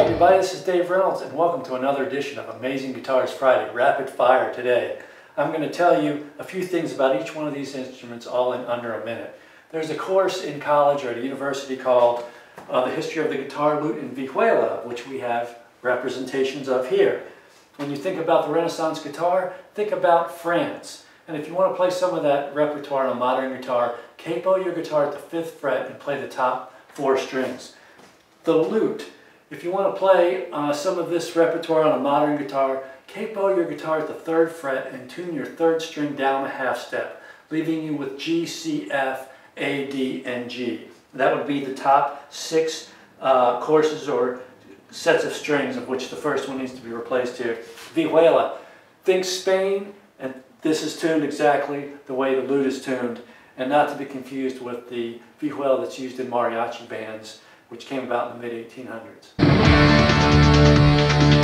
Dave Reynolds and welcome to another edition of Amazing Guitars Friday, Rapid Fire today. I'm going to tell you a few things about each one of these instruments all in under a minute. There's a course in college or at a university called uh, The History of the Guitar, Lute, and Vihuela, which we have representations of here. When you think about the Renaissance guitar, think about France. And if you want to play some of that repertoire on a modern guitar, capo your guitar at the fifth fret and play the top four strings. The lute, if you want to play uh, some of this repertoire on a modern guitar, capo your guitar at the third fret and tune your third string down a half step, leaving you with G, C, F, A, D, and G. That would be the top six uh, courses or sets of strings of which the first one needs to be replaced here. Vihuela, think Spain, and this is tuned exactly the way the lute is tuned, and not to be confused with the vihuela that's used in mariachi bands which came about in the mid-1800s.